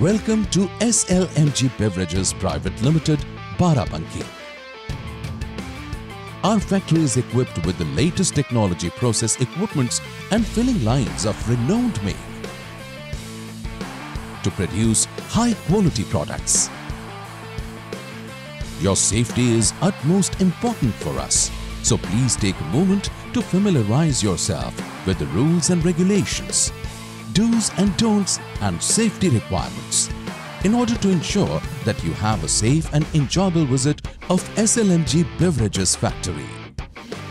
Welcome to SLMG Beverages Private Limited, Barabanki. Our factory is equipped with the latest technology process equipments and filling lines of renowned make to produce high quality products. Your safety is utmost important for us, so please take a moment to familiarize yourself with the rules and regulations, do's and don'ts and safety requirements in order to ensure that you have a safe and enjoyable visit of SLMG Beverages factory.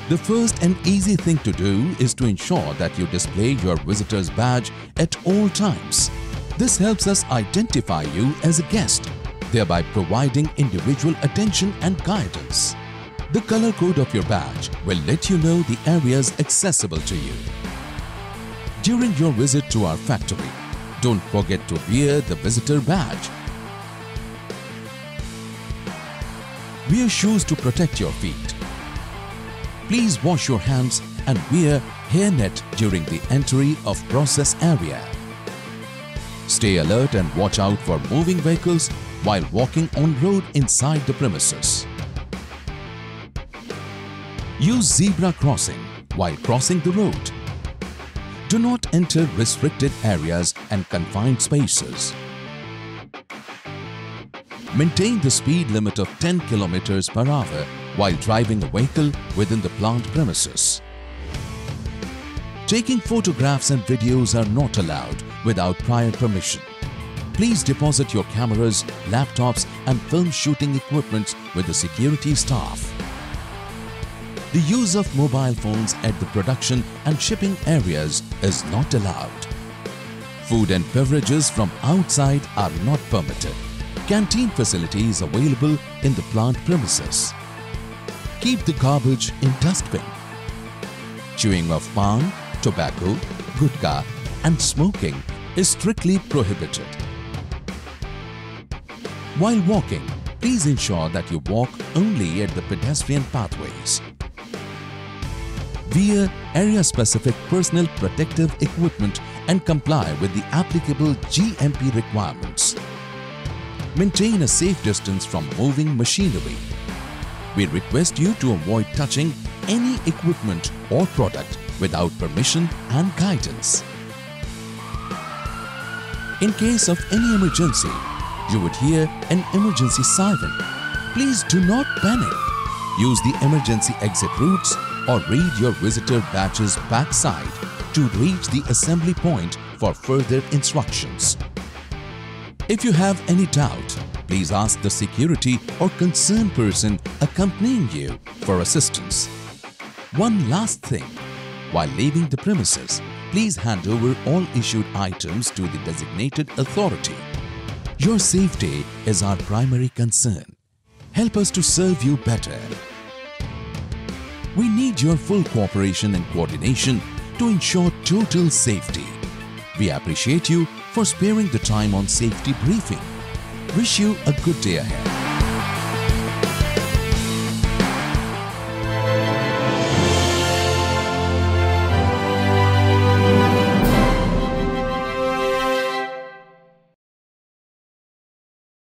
The first and easy thing to do is to ensure that you display your visitor's badge at all times. This helps us identify you as a guest, thereby providing individual attention and guidance. The color code of your badge will let you know the areas accessible to you. During your visit to our factory, don't forget to wear the visitor badge. Wear shoes to protect your feet. Please wash your hands and wear hairnet during the entry of process area. Stay alert and watch out for moving vehicles while walking on road inside the premises. Use zebra crossing while crossing the road. Do not enter restricted areas and confined spaces. Maintain the speed limit of 10 km per hour while driving a vehicle within the plant premises. Taking photographs and videos are not allowed without prior permission. Please deposit your cameras, laptops and film shooting equipment with the security staff. The use of mobile phones at the production and shipping areas is not allowed. Food and beverages from outside are not permitted. Canteen facilities available in the plant premises. Keep the garbage in dustbin. Chewing of pan, tobacco, gutka and smoking is strictly prohibited. While walking, please ensure that you walk only at the pedestrian pathways. Wear area-specific personal protective equipment and comply with the applicable GMP requirements. Maintain a safe distance from moving machinery. We request you to avoid touching any equipment or product without permission and guidance. In case of any emergency, you would hear an emergency siren. Please do not panic. Use the emergency exit routes or read your visitor badge's backside to reach the assembly point for further instructions. If you have any doubt, please ask the security or concerned person accompanying you for assistance. One last thing, while leaving the premises, please hand over all issued items to the designated authority. Your safety is our primary concern. Help us to serve you better. We need your full cooperation and coordination to ensure total safety. We appreciate you for sparing the time on safety briefing. Wish you a good day ahead.